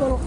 走